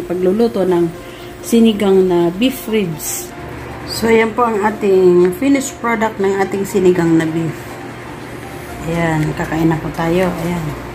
ating pagluluto ng sinigang na beef ribs. So, ayan po ang ating finished product ng ating sinigang na beef. Ayan, kakain na po tayo. Ayan.